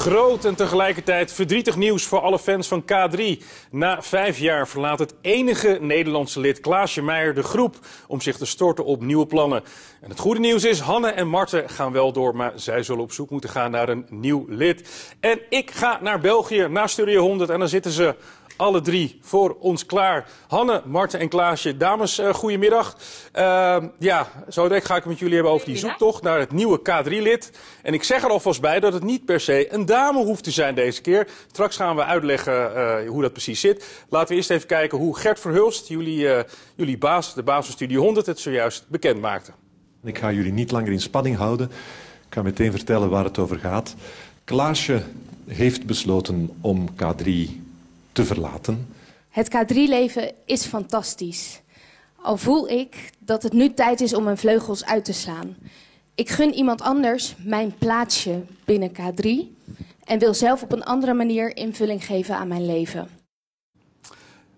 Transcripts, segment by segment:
Groot en tegelijkertijd verdrietig nieuws voor alle fans van K3. Na vijf jaar verlaat het enige Nederlandse lid Klaasje Meijer de groep om zich te storten op nieuwe plannen. En het goede nieuws is, Hanne en Marten gaan wel door, maar zij zullen op zoek moeten gaan naar een nieuw lid. En ik ga naar België, naar Studio 100 en dan zitten ze alle drie voor ons klaar. Hanne, Marten en Klaasje, dames, uh, goedemiddag. Uh, ja, zo direct ga ik met jullie hebben over die zoektocht naar het nieuwe K3-lid. En ik zeg er alvast bij dat het niet per se een dame hoeft te zijn deze keer. Straks gaan we uitleggen uh, hoe dat precies zit. Laten we eerst even kijken hoe Gert Verhulst, jullie, uh, jullie baas, de baas van Studio 100, het zojuist bekend maakte. Ik ga jullie niet langer in spanning houden. Ik ga meteen vertellen waar het over gaat. Klaasje heeft besloten om K3 te verlaten. Het K3-leven is fantastisch. Al voel ik dat het nu tijd is om mijn vleugels uit te slaan. Ik gun iemand anders mijn plaatsje binnen K3 en wil zelf op een andere manier invulling geven aan mijn leven.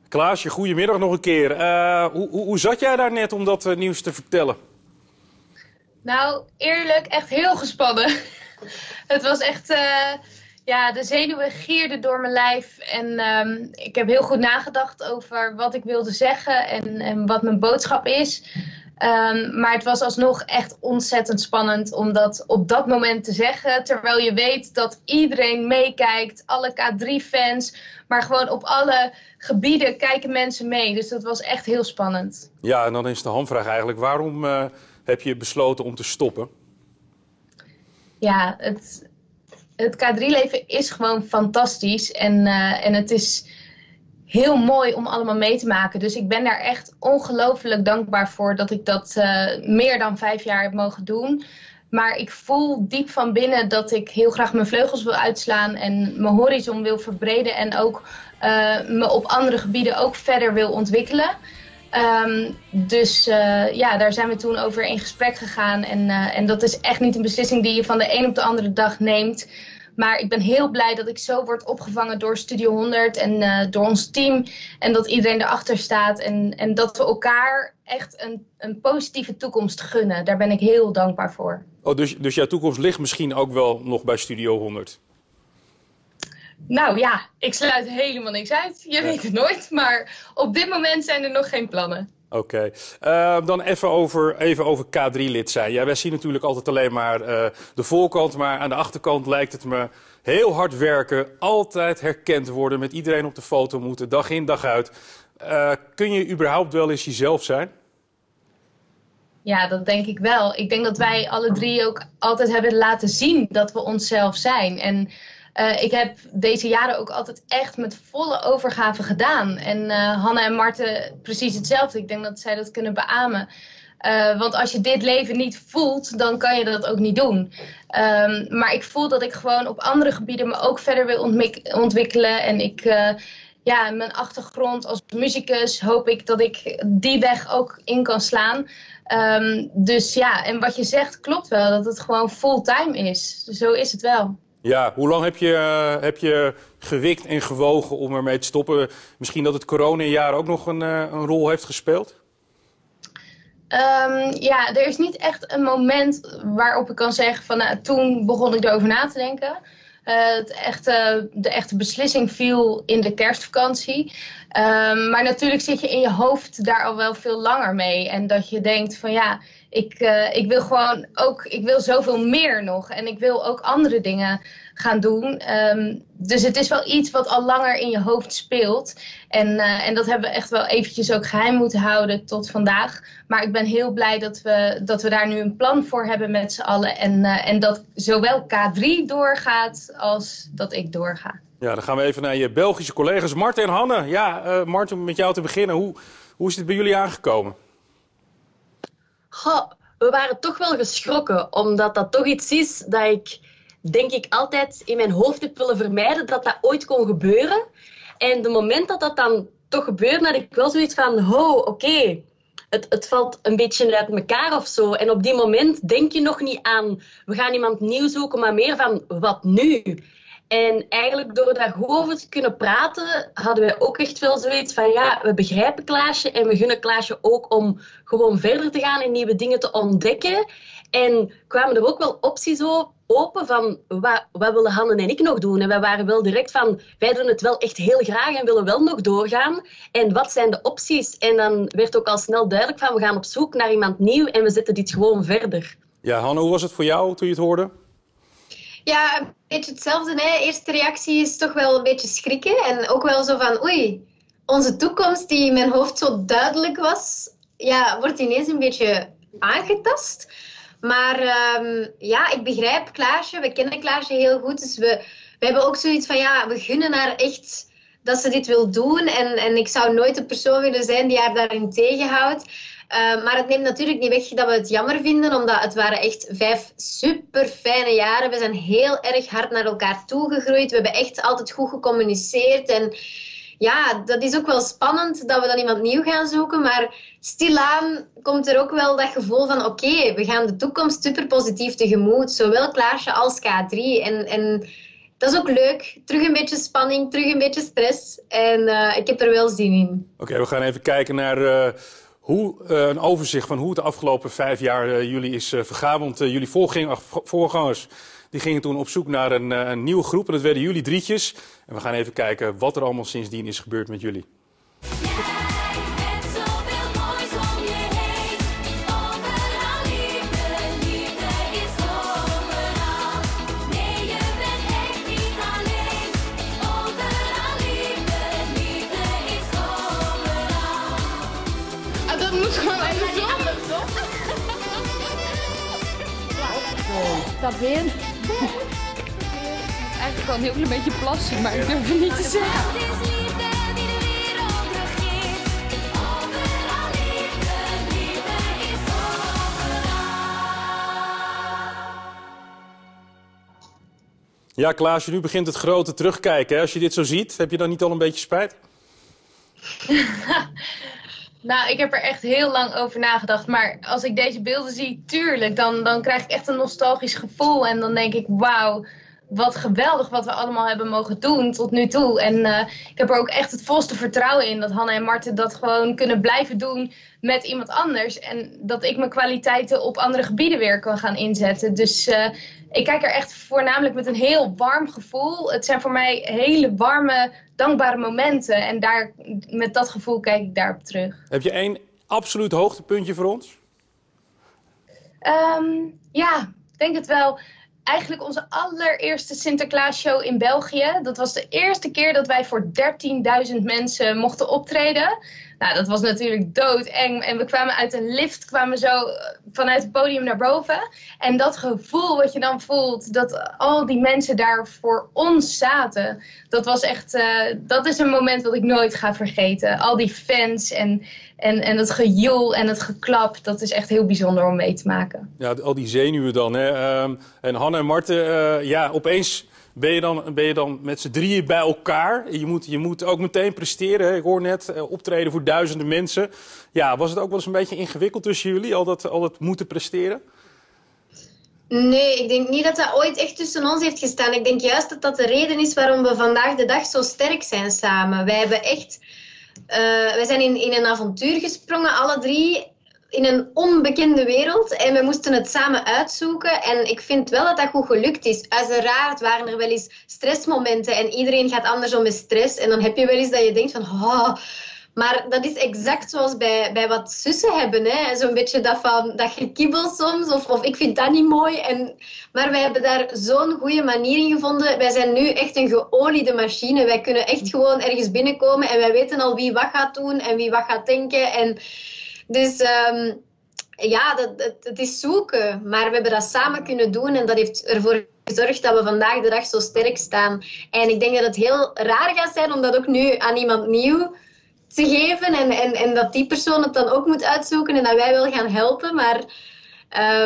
Klaasje, goedemiddag nog een keer. Uh, hoe, hoe, hoe, zat jij daar net om dat uh, nieuws te vertellen? Nou, eerlijk, echt heel gespannen. het was echt. Uh ja, de zenuwen gierden door mijn lijf. En um, ik heb heel goed nagedacht over wat ik wilde zeggen en, en wat mijn boodschap is. Um, maar het was alsnog echt ontzettend spannend om dat op dat moment te zeggen. Terwijl je weet dat iedereen meekijkt, alle K3-fans. Maar gewoon op alle gebieden kijken mensen mee. Dus dat was echt heel spannend. Ja, en dan is de hamvraag eigenlijk: waarom uh, heb je besloten om te stoppen? Ja, het, het K3-leven is gewoon fantastisch. En, uh, en het is heel mooi om allemaal mee te maken. Dus ik ben daar echt ongelooflijk dankbaar voor dat ik dat uh, meer dan vijf jaar heb mogen doen. Maar ik voel diep van binnen dat ik heel graag mijn vleugels wil uitslaan en mijn horizon wil verbreden en ook uh, me op andere gebieden ook verder wil ontwikkelen. Um, dus uh, ja, daar zijn we toen over in gesprek gegaan. En, uh, en dat is echt niet een beslissing die je van de een op de andere dag neemt. Maar ik ben heel blij dat ik zo word opgevangen door Studio 100 en uh, door ons team. En dat iedereen erachter staat. En, en dat we elkaar echt een, een positieve toekomst gunnen. Daar ben ik heel dankbaar voor. Oh, dus, dus jouw toekomst ligt misschien ook wel nog bij Studio 100? Nou ja, ik sluit helemaal niks uit. Je weet het nooit. Maar op dit moment zijn er nog geen plannen. Oké, okay. uh, dan even over, even over K3-lid zijn. Ja, wij zien natuurlijk altijd alleen maar uh, de voorkant, maar aan de achterkant lijkt het me heel hard werken. Altijd herkend worden, met iedereen op de foto moeten, dag in, dag uit. Uh, kun je überhaupt wel eens jezelf zijn? Ja, dat denk ik wel. Ik denk dat wij alle drie ook altijd hebben laten zien dat we onszelf zijn. En uh, ik heb deze jaren ook altijd echt met volle overgave gedaan. En uh, Hanne en Marten precies hetzelfde. Ik denk dat zij dat kunnen beamen. Uh, want als je dit leven niet voelt, dan kan je dat ook niet doen. Um, maar ik voel dat ik gewoon op andere gebieden me ook verder wil ontwikkelen. En ik, ja, mijn achtergrond als muzikus hoop ik dat ik die weg ook in kan slaan. Um, dus ja, en wat je zegt klopt wel, dat het gewoon fulltime is. Zo is het wel. Ja, hoe lang heb je, uh, heb je gewikt en gewogen om ermee te stoppen? Misschien dat het corona-jaar ook nog een, uh, een rol heeft gespeeld? Um, ja, er is niet echt een moment waarop ik kan zeggen van nou, toen begon ik erover na te denken. Uh, het echte, de echte beslissing viel in de kerstvakantie. Um, maar natuurlijk zit je in je hoofd daar al wel veel langer mee. En dat je denkt van ja, ik, uh, ik wil gewoon ook, ik wil zoveel meer nog. En ik wil ook andere dingen gaan doen. Um, dus het is wel iets wat al langer in je hoofd speelt. En, uh, en dat hebben we echt wel eventjes ook geheim moeten houden tot vandaag. Maar ik ben heel blij dat we, dat we daar nu een plan voor hebben met z'n allen. En, uh, en dat zowel K3 doorgaat als dat ik doorga. Ja, dan gaan we even naar je Belgische collega's Marten en Hanne. Ja, uh, Marten, met jou te beginnen. Hoe, hoe is dit bij jullie aangekomen? We waren toch wel geschrokken, omdat dat toch iets is dat ik, denk ik, altijd in mijn hoofd heb willen vermijden dat dat ooit kon gebeuren. En de moment dat dat dan toch gebeurde, had ik wel zoiets van, ho, oké, het, het valt een beetje uit elkaar of zo. En op die moment denk je nog niet aan, we gaan iemand nieuw zoeken, maar meer van, wat nu? En eigenlijk door daar goed over te kunnen praten, hadden wij ook echt wel zoiets van ja, we begrijpen Klaasje en we gunnen Klaasje ook om gewoon verder te gaan en nieuwe dingen te ontdekken. En kwamen er ook wel opties open van wat, wat willen Hanne en ik nog doen? En wij waren wel direct van, wij doen het wel echt heel graag en willen wel nog doorgaan. En wat zijn de opties? En dan werd ook al snel duidelijk van, we gaan op zoek naar iemand nieuw en we zetten dit gewoon verder. Ja, Hanne, hoe was het voor jou toen je het hoorde? Ja, een beetje hetzelfde. Hè. Eerste reactie is toch wel een beetje schrikken. En ook wel zo van, oei, onze toekomst die in mijn hoofd zo duidelijk was, ja, wordt ineens een beetje aangetast. Maar um, ja, ik begrijp Klaasje. We kennen Klaasje heel goed. Dus we, we hebben ook zoiets van, ja, we gunnen haar echt dat ze dit wil doen. En, en ik zou nooit de persoon willen zijn die haar daarin tegenhoudt. Uh, maar het neemt natuurlijk niet weg dat we het jammer vinden, omdat het waren echt vijf super fijne jaren. We zijn heel erg hard naar elkaar toegegroeid. We hebben echt altijd goed gecommuniceerd. En ja, dat is ook wel spannend dat we dan iemand nieuw gaan zoeken. Maar stilaan komt er ook wel dat gevoel van: oké, we gaan de toekomst super positief tegemoet. Zowel Klaasje als K3. En, en dat is ook leuk. Terug een beetje spanning, terug een beetje stress. En uh, ik heb er wel zin in. Oké, we gaan even kijken naar. Uh, hoe, uh, een overzicht van hoe het de afgelopen vijf jaar jullie is vergaan. Want jullie voorgangers die gingen toen op zoek naar een, een nieuwe groep. En dat werden jullie drietjes. En we gaan even kijken wat er allemaal sindsdien is gebeurd met jullie. Dat weer. Eigenlijk al een heel klein beetje plassen, maar ik durf het niet te zeggen. Ja, Klaasje, nu begint het grote terugkijken. Als je dit zo ziet, heb je dan niet al een beetje spijt? Nou, ik heb er echt heel lang over nagedacht. Maar als ik deze beelden zie, tuurlijk, dan, dan krijg ik echt een nostalgisch gevoel. En dan denk ik, wauw, wat geweldig wat we allemaal hebben mogen doen tot nu toe. En uh, ik heb er ook echt het volste vertrouwen in dat Hanna en Marten dat gewoon kunnen blijven doen met iemand anders. En dat ik mijn kwaliteiten op andere gebieden weer kan gaan inzetten. Dus uh, ik kijk er echt voornamelijk met een heel warm gevoel. Het zijn voor mij hele warme, dankbare momenten. En daar, met dat gevoel kijk ik daarop terug. Heb je één absoluut hoogtepuntje voor ons? Um, ja, ik denk het wel eigenlijk onze allereerste Sinterklaasshow in België. Dat was de eerste keer dat wij voor 13.000 mensen mochten optreden. Nou, dat was natuurlijk doodeng. En we kwamen uit een lift, kwamen zo eh, vanuit het podium naar boven. En dat gevoel wat je dan voelt, dat al die mensen daar voor ons zaten. Dat was echt, uh, dat is een moment wat ik nooit ga vergeten. Al die fans en, en, en het gejoel en het geklap, dat is echt heel bijzonder om mee te maken. Ja, al die zenuwen dan. Hè? Um, en Hanna en Marten, uh, ja, opeens ben je dan, ben je dan met z'n drieën bij elkaar. Je moet, je moet ook meteen presteren. Hè? Ik hoor net uh, optreden voor duizenden mensen. Ja, was het ook wel eens een beetje ingewikkeld tussen jullie, al dat, al dat moeten presteren? Nee, ik denk niet dat dat ooit echt tussen ons heeft gestaan. Ik denk juist dat dat de reden is waarom we vandaag de dag zo sterk zijn samen. Wij hebben echt... Uh, wij zijn in, in een avontuur gesprongen, alle drie in een onbekende wereld en we moesten het samen uitzoeken. En ik vind wel dat dat goed gelukt is. Uiteraard waren er wel eens stressmomenten en iedereen gaat anders om met stress. En dan heb je wel eens dat je denkt van... Oh, maar dat is exact zoals bij, bij wat zussen hebben. Zo'n beetje dat van dat gekibbel soms. Of, of ik vind dat niet mooi. En, maar wij hebben daar zo'n goede manier in gevonden. Wij zijn nu echt een geoliede machine. Wij kunnen echt gewoon ergens binnenkomen. En wij weten al wie wat gaat doen en wie wat gaat denken. En dus um, ja, dat, dat, het is zoeken. Maar we hebben dat samen kunnen doen en dat heeft ervoor gezorgd dat we vandaag de dag zo sterk staan. En ik denk dat het heel raar gaat zijn om dat ook nu aan iemand nieuw te geven. En, en, en dat die persoon het dan ook moet uitzoeken en dat wij wel gaan helpen. Maar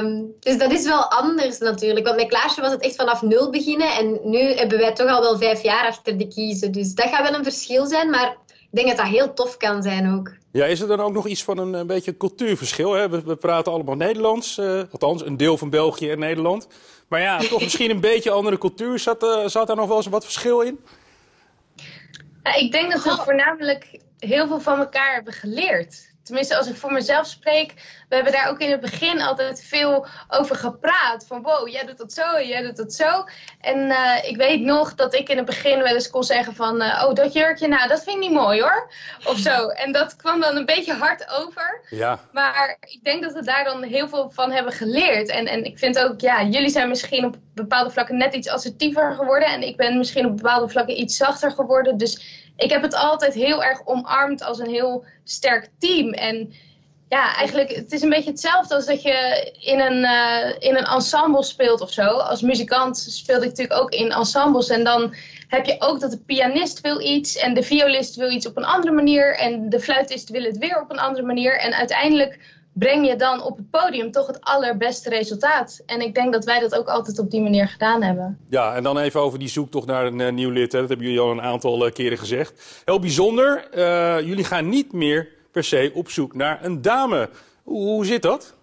um, dus dat is wel anders natuurlijk. Want met Klaasje was het echt vanaf nul beginnen. En nu hebben wij toch al wel vijf jaar achter de kiezen. Dus dat gaat wel een verschil zijn. Maar ik denk dat dat heel tof kan zijn ook. Ja, is er dan ook nog iets van een, een beetje cultuurverschil? Hè? We, we, praten allemaal Nederlands, uh, althans een deel van België en Nederland. Maar ja, toch misschien een beetje andere cultuur. Zat, uh, zat daar nog wel eens wat verschil in? Ja, ik denk dat we voornamelijk heel veel van elkaar hebben geleerd. tenminste als ik voor mezelf spreek, we hebben daar ook in het begin altijd veel over gepraat. Van wow, jij doet dat zo, jij doet dat zo. En uh, ik weet nog dat ik in het begin wel eens kon zeggen van, uh, oh dat jurkje, nou dat vind ik niet mooi hoor. Of zo. En dat kwam dan een beetje hard over. Ja. Maar ik denk dat we daar dan heel veel van hebben geleerd. En, en ik vind ook, ja, jullie zijn misschien op bepaalde vlakken net iets assertiever geworden. En ik ben misschien op bepaalde vlakken iets zachter geworden. Dus ik heb het altijd heel erg omarmd als een heel sterk team. En ja, eigenlijk, het is een beetje hetzelfde als dat je in een, uh, in een ensemble speelt of zo. Als muzikant speelde ik natuurlijk ook in ensembles. En dan heb je ook dat de pianist wil iets en de violist wil iets op een andere manier. En de fluitist wil het weer op een andere manier. En uiteindelijk breng je dan op het podium toch het allerbeste resultaat. En ik denk dat wij dat ook altijd op die manier gedaan hebben. Ja, en dan even over die zoektocht naar een uh, nieuw lid. Hè. Dat hebben jullie al een aantal uh, keren gezegd. Heel bijzonder, uh, jullie gaan niet meer per se op zoek naar een dame. Hoe, hoe zit dat?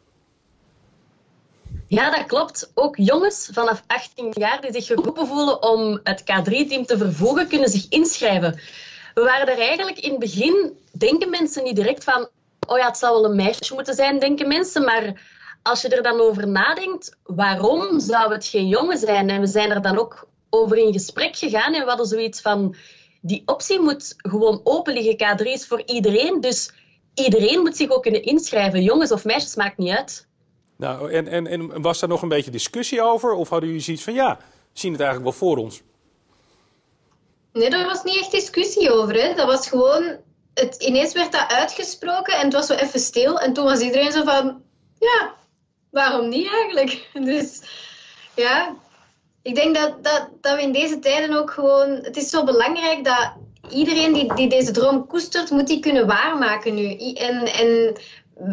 Ja, dat klopt. Ook jongens vanaf 18 jaar die zich geroepen voelen om het K3-team te vervoegen, kunnen zich inschrijven. We waren er eigenlijk in het begin, denken mensen niet direct van, oh ja, het zou wel een meisje moeten zijn, denken mensen. Maar als je er dan over nadenkt, waarom zou het geen jongen zijn? En we zijn er dan ook over in gesprek gegaan en we hadden zoiets van, die optie moet gewoon open liggen. K3 is voor iedereen, dus iedereen moet zich ook kunnen inschrijven. Jongens of meisjes, maakt niet uit. Nou, en, en, en was daar nog een beetje discussie over? Of hadden jullie zoiets van, ja, we zien het eigenlijk wel voor ons? Nee, daar was niet echt discussie over. Hè. Dat was gewoon... Het, ineens werd dat uitgesproken en het was zo even stil. En toen was iedereen zo van... Ja, waarom niet eigenlijk? Dus ja, ik denk dat, dat, dat we in deze tijden ook gewoon... Het is zo belangrijk dat iedereen die, die deze droom koestert, moet die kunnen waarmaken nu. En, en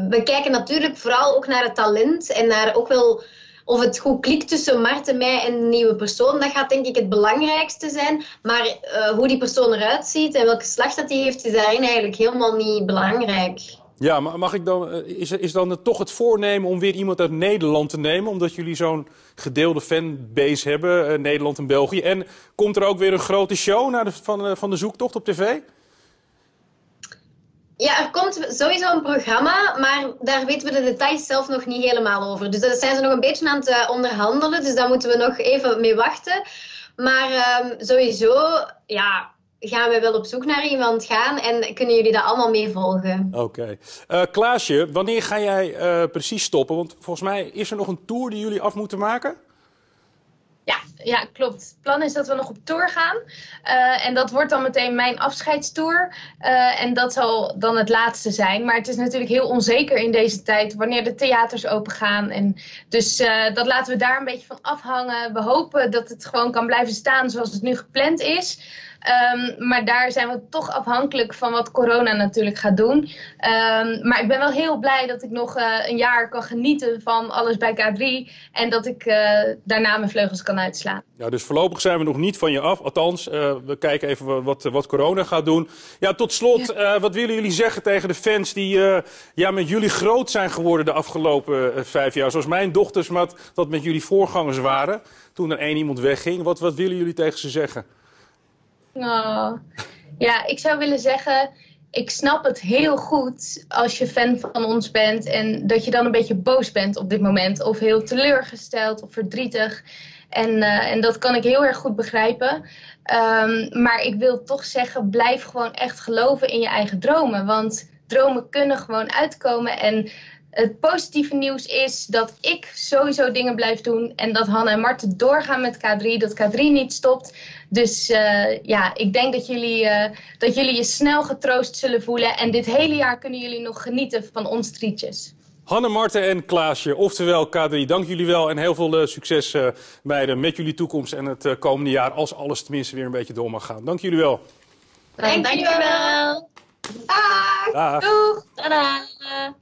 we kijken natuurlijk vooral ook naar het talent en naar ook wel of het goed klikt tussen Marten, mij en een nieuwe persoon. Dat gaat denk ik het belangrijkste zijn. Maar uh, hoe die persoon eruit ziet en welke slag dat die heeft, is daarin eigenlijk helemaal niet belangrijk. Ja, maar mag ik dan, is, is dan toch het voornemen om weer iemand uit Nederland te nemen? Omdat jullie zo'n gedeelde fanbase hebben, uh, Nederland en België. En komt er ook weer een grote show naar van, van de zoektocht op tv? Ja, er komt sowieso een programma, maar daar weten we de details zelf nog niet helemaal over. Dus daar zijn ze nog een beetje aan het uh, onderhandelen, dus daar moeten we nog even mee wachten. Maar uh, sowieso, ja, gaan we wel op zoek naar iemand gaan en kunnen jullie dat allemaal mee volgen. Oké. Okay. Uh, Klaasje, wanneer ga jij uh, precies stoppen? Want volgens mij is er nog een tour die jullie af moeten maken? Ja, ja, klopt. Het plan is dat we nog op tour gaan. Uh, en dat wordt dan meteen mijn afscheidstour. Uh, en dat zal dan het laatste zijn. Maar het is natuurlijk heel onzeker in deze tijd wanneer de theaters open gaan. En dus uh, dat laten we daar een beetje van afhangen. We hopen dat het gewoon kan blijven staan zoals het nu gepland is. Um, maar daar zijn we toch afhankelijk van wat corona natuurlijk gaat doen. Um, maar ik ben wel heel blij dat ik nog uh, een jaar kan genieten van alles bij K3. En dat ik uh, daarna mijn vleugels kan uitslaan. Ja, dus voorlopig zijn we nog niet van je af. Althans, uh, we kijken even wat, wat corona gaat doen. Ja, tot slot, ja. wat willen jullie zeggen tegen de fans die ja, met jullie groot zijn geworden de afgelopen vijf jaar? Zoals mijn dochters, maar dat met jullie voorgangers waren. Toen er één iemand wegging. Wat, wat willen jullie tegen ze zeggen? Oh. Ja, ik zou willen zeggen, ik snap het heel goed als je fan van ons bent en dat je dan een beetje boos bent op dit moment. Of heel teleurgesteld of verdrietig. En, uh, en dat kan ik heel erg goed begrijpen. Um, maar ik wil toch zeggen, blijf gewoon echt geloven in je eigen dromen. Want dromen kunnen gewoon uitkomen. En het positieve nieuws is dat ik sowieso dingen blijf doen. En dat Hanna en Marten doorgaan met K3. Dat K3 niet stopt. Dus uh, ja, ik denk dat jullie, uh, dat jullie je snel getroost zullen voelen. En dit hele jaar kunnen jullie nog genieten van ons trietjes. Hanne, Marten en Klaasje, oftewel K3, dank jullie wel. En heel veel uh, succes beiden met jullie toekomst en het komende jaar. Als alles tenminste weer een beetje door mag gaan. Dank jullie wel. Dank, dank jullie wel. Dag. Dag. Doeg. Tada.